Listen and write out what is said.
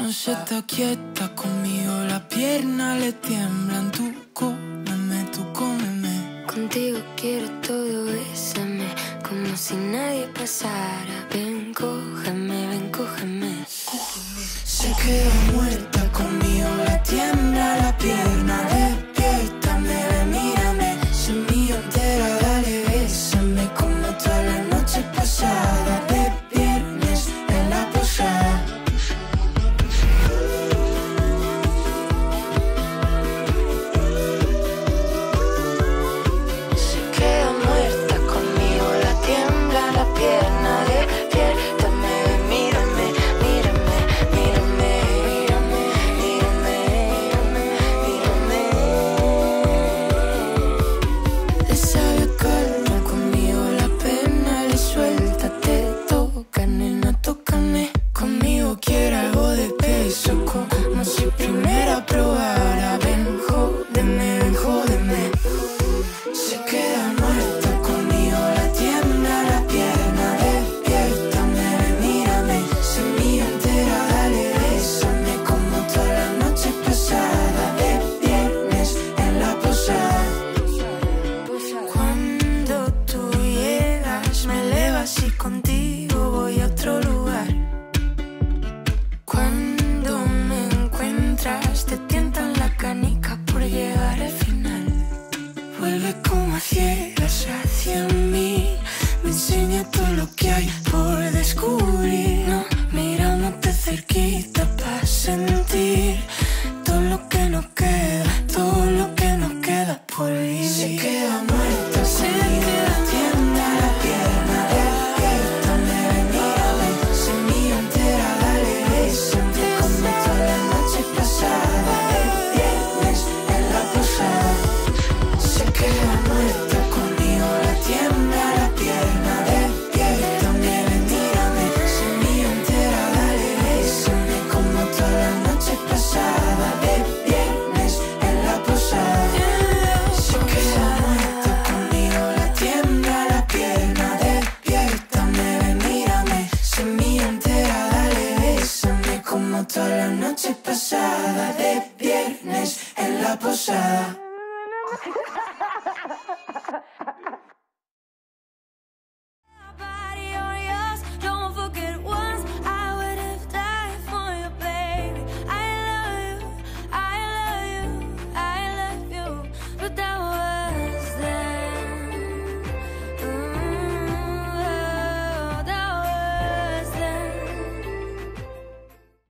No se está quieta conmigo, la pierna le tiemblan. Tú cómeme, tú cómeme. Contigo quiero todo, bésame, como si nadie pasara. Ven, cógeme, ven, cógeme. Se queda muerta hacia mí. Me enseña todo lo que hay. toda la noche pasada de viernes en la posada.